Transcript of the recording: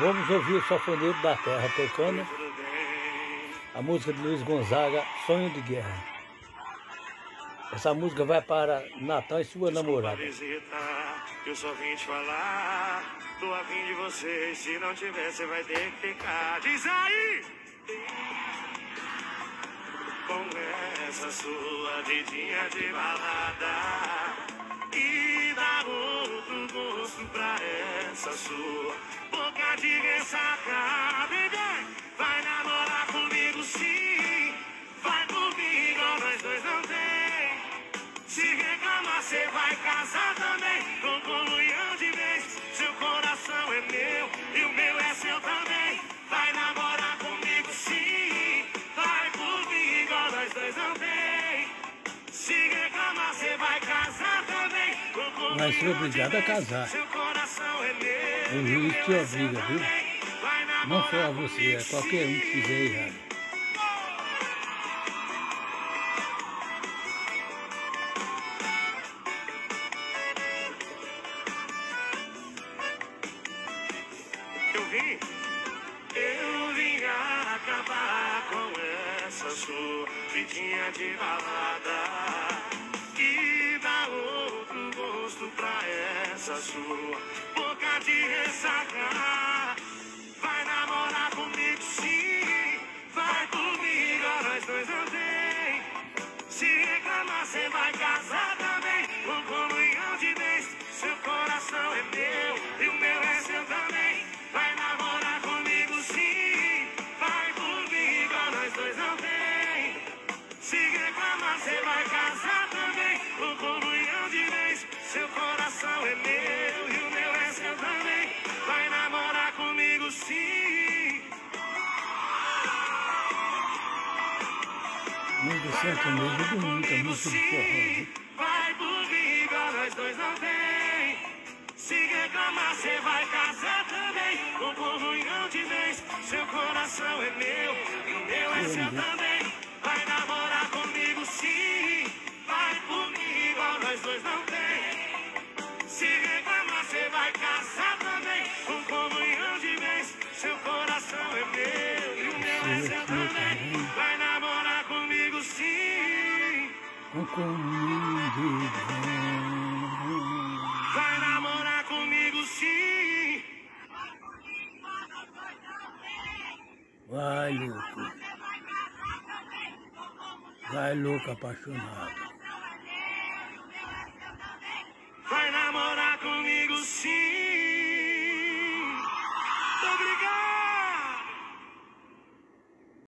Vamos ouvir o Sofoneiro da Terra tocando a música de Luiz Gonzaga, Sonho de Guerra. Essa música vai para Natan e sua namorada. Eu só vim te falar, tô afim de você. Se não tiver, você vai ter que ficar. Diz aí! Com essa sua vidinha de balada e dá outro gosto pra essa sua boca de ressaca. Bebê, vai namorar comigo sim, vai comigo, nós dois não tem. Se reclamar, cê vai casar também com comunhão de vez. Seu coração é meu e o meu é seu também. Vai namorar comigo sim, vai comigo, nós dois não tem. Se reclamar, cê vai casar também com comunhão Vai ser obrigado a casar. O juiz te obriga, viu? Não só a você, é qualquer um que fizer errado. Eu vim, eu vim acabar com essa sua vidinha de balada e dar outro gosto pra essa sua de ressaca. Vai namorar comigo sim, vai comigo, nós dois não tem. Se reclamar, cê vai casar também com comunhão de vez. Seu coração é meu e o meu é seu também. Vai namorar comigo sim, vai comigo, nós dois não tem. Se reclamar, cê vai casar Música sertaneja de muita música de forró. viu? Vai comigo, nós dois não tem. Se reclamar, cê vai casar também. Com comunhão de vez, seu coração é meu e o meu é seu também. Vai namorar comigo sim, vai comigo, nós dois não tem. Se reclamar, cê vai casar também. Com comunhão de vez, seu coração é meu e o meu é seu também. Vai comunhão de Vai namorar comigo sim. Vai, louco. Vai, louco, apaixonado.